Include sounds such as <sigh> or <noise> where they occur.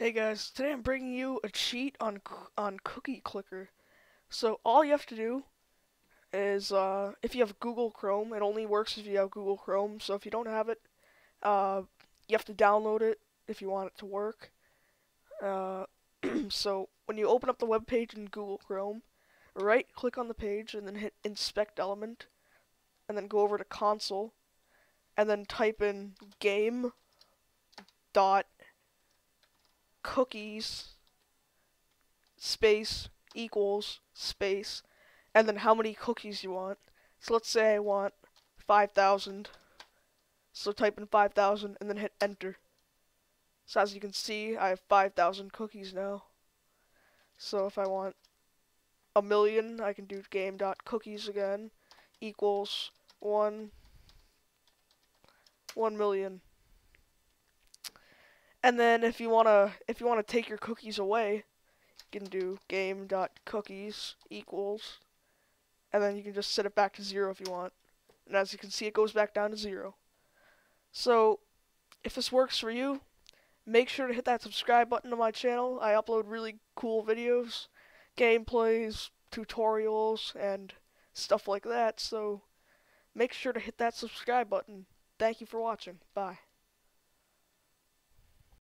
Hey guys, today I'm bringing you a cheat on on Cookie Clicker. So all you have to do is uh, if you have Google Chrome, it only works if you have Google Chrome. So if you don't have it, uh, you have to download it if you want it to work. Uh, <clears throat> so when you open up the web page in Google Chrome, right click on the page and then hit Inspect Element, and then go over to Console, and then type in Game dot cookies space equals space and then how many cookies you want. So let's say I want 5,000. So type in 5,000 and then hit enter. So as you can see, I have 5,000 cookies now. So if I want a million, I can do game.cookies again equals 1 1 million. And then if you wanna if you wanna take your cookies away, you can do game.cookies equals and then you can just set it back to zero if you want. And as you can see it goes back down to zero. So if this works for you, make sure to hit that subscribe button to my channel. I upload really cool videos, gameplays, tutorials, and stuff like that. So make sure to hit that subscribe button. Thank you for watching. Bye.